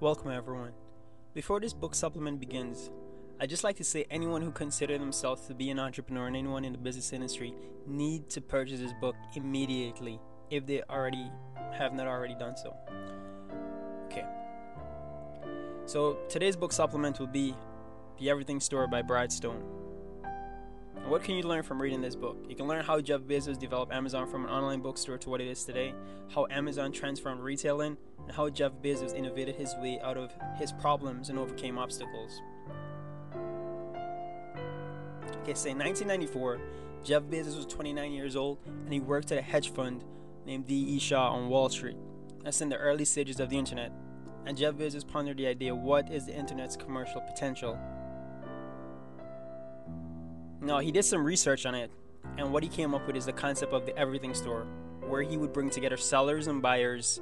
Welcome, everyone. Before this book supplement begins, I'd just like to say anyone who considers themselves to be an entrepreneur and anyone in the business industry need to purchase this book immediately if they already have not already done so. Okay. So today's book supplement will be The Everything Store by Brad Stone. What can you learn from reading this book? You can learn how Jeff Bezos developed Amazon from an online bookstore to what it is today, how Amazon transformed retailing, and how Jeff Bezos innovated his way out of his problems and overcame obstacles. Okay, say 1994, Jeff Bezos was 29 years old and he worked at a hedge fund named D.E. Shaw on Wall Street. That's in the early stages of the internet. And Jeff Bezos pondered the idea what is the internet's commercial potential? No, he did some research on it, and what he came up with is the concept of the everything store, where he would bring together sellers and buyers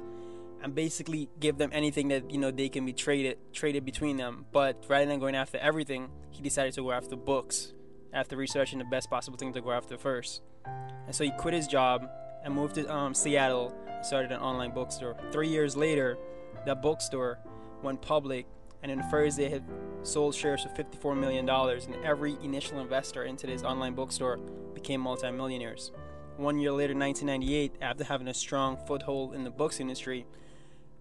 and basically give them anything that you know they can be traded traded between them. But rather than going after everything, he decided to go after books after researching the best possible thing to go after first. And so he quit his job and moved to um, Seattle and started an online bookstore. Three years later, that bookstore went public and in the first day sold shares for $54 million, and every initial investor into this online bookstore became multimillionaires. One year later, 1998, after having a strong foothold in the books industry,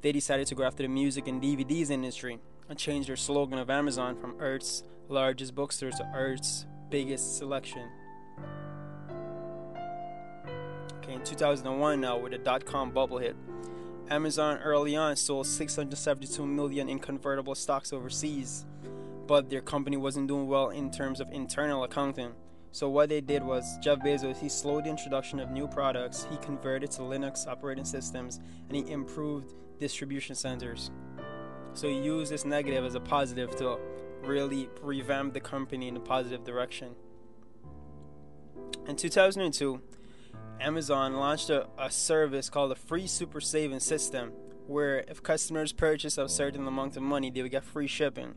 they decided to go after the music and DVDs industry and change their slogan of Amazon from Earth's largest bookstore to Earth's biggest selection. Okay, in 2001, now uh, with the dot com bubble hit, Amazon early on sold 672 million in convertible stocks overseas, but their company wasn't doing well in terms of internal accounting. So what they did was Jeff Bezos he slowed the introduction of new products, he converted to Linux operating systems, and he improved distribution centers. So he used this negative as a positive to really revamp the company in a positive direction. In 2002, Amazon launched a, a service called the Free Super Saving System, where if customers purchase a certain amount of money, they would get free shipping.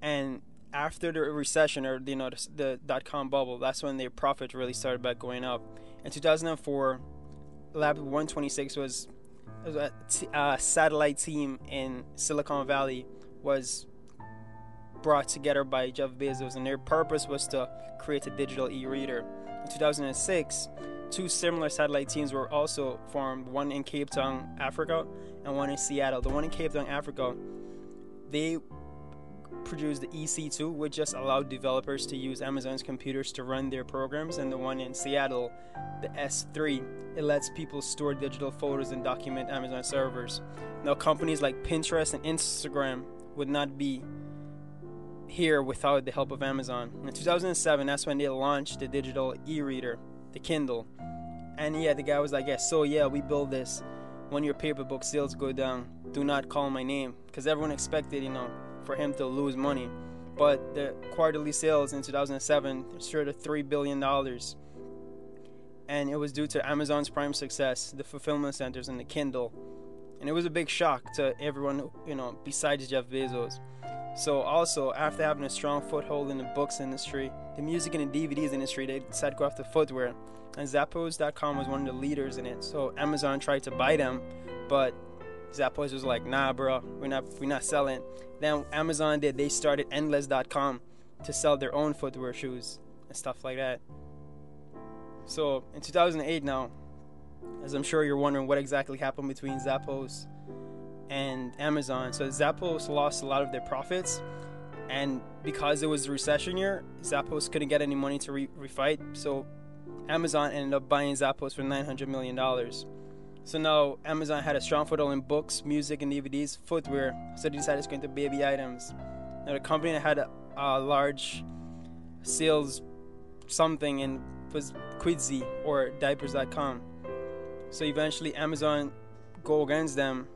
And after the recession or you know the, the dot com bubble, that's when their profit really started back going up. In 2004, Lab 126 was, was a, t- a satellite team in Silicon Valley was brought together by Jeff Bezos, and their purpose was to create a digital e-reader. In 2006, two similar satellite teams were also formed, one in Cape Town, Africa, and one in Seattle. The one in Cape Town, Africa, they produced the EC2, which just allowed developers to use Amazon's computers to run their programs, and the one in Seattle, the S3, it lets people store digital photos and document Amazon servers. Now, companies like Pinterest and Instagram would not be here without the help of Amazon. In 2007, that's when they launched the digital e-reader the Kindle. And yeah, the guy was like, yeah, so yeah, we build this. When your paper book sales go down, do not call my name. Because everyone expected, you know, for him to lose money. But the quarterly sales in 2007 stood at $3 billion. And it was due to Amazon's prime success, the fulfillment centers, and the Kindle. And it was a big shock to everyone, you know, besides Jeff Bezos. So also, after having a strong foothold in the books industry, the music and the DVDs industry, they decided to go after footwear. And Zappos.com was one of the leaders in it. So Amazon tried to buy them, but Zappos was like, "Nah, bro, we're not we're not selling." Then Amazon did. They started Endless.com to sell their own footwear shoes and stuff like that. So in 2008 now, as I'm sure you're wondering what exactly happened between Zappos and Amazon. So Zappos lost a lot of their profits, and because it was a recession year, Zappos couldn't get any money to re- refight. So Amazon ended up buying Zappos for 900 million dollars. So now Amazon had a strong foothold in books, music, and DVDs, footwear. So they decided to go into baby items. Now the company that had a, a large sales something and was Quidsi or Diapers.com. So eventually Amazon go against them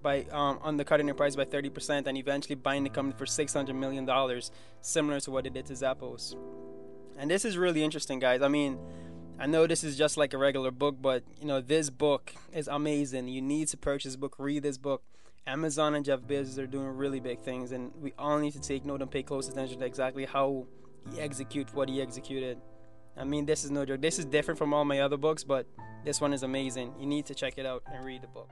by um, undercutting the price by 30% and eventually buying the company for $600 million, similar to what they did to Zappos. And this is really interesting, guys. I mean, I know this is just like a regular book, but you know, this book is amazing. You need to purchase this book, read this book. Amazon and Jeff Bezos are doing really big things, and we all need to take note and pay close attention to exactly how he execute what he executed. I mean, this is no joke. This is different from all my other books, but this one is amazing. You need to check it out and read the book.